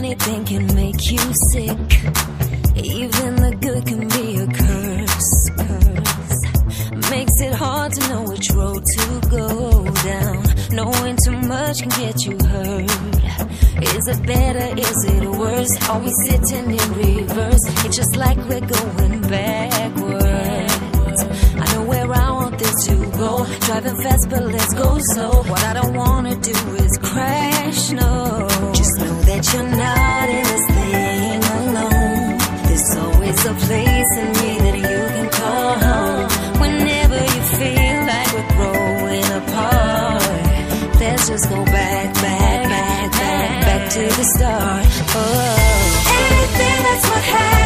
anything can make you sick. Even the good can be a curse. curse. Makes it hard to know which road to go down. Knowing too much can get you hurt. Is it better? Is it worse? Are we sitting in reverse? It's just like we're going backwards. I know where I want this to go. Driving fast, but let's go slow. What I don't wanna do is crash, no. You're not in this thing alone. There's always a place in me that you can call home. Whenever you feel like we're growing apart, let's just go back, back, back, back, back to the start. Oh, anything that's what happened,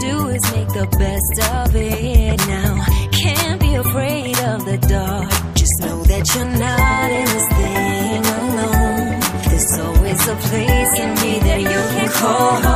do is make the best of it now. Can't be afraid of the dark. Just know that you're not in this thing alone. There's always a place in me that you can call.